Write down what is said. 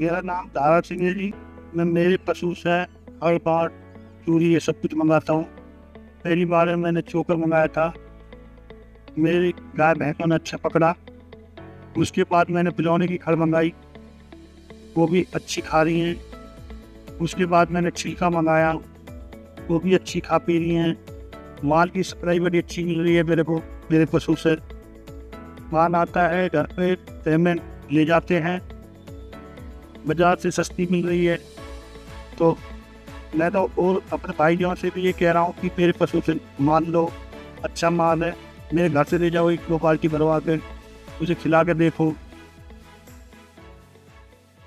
मेरा नाम दारा सिंह है जी। मैं मेरे पशु से हर बार चूरी ये सब कुछ मंगाता हूँ। पहली बार मैंने चोकर मंगाया था। मेरी गाय भैंसों ने अच्छा पकड़ा। उसके बाद मैंने पिलौने की खड़ मंगाई। वो भी अच्छी खा रही हैं। उसके बाद मैंने छिलका मंगाया। वो भी अच्छी खा पी रही हैं। माल की सप्लाई बड़ी अच्छी मिल रही है मेरे को, मेरे पशु से। माल आता है घर पे पेमेंट ले जाते हैं। बाज़ार से सस्ती मिल रही है। तो मैं तो और अपने भाई जहाँ से भी ये कह रहा हूँ कि मेरे पशु से मान लो अच्छा माल है, मेरे घर से ले जाओ, एक दो पार्टी भरवा कर उसे खिला कर देखो।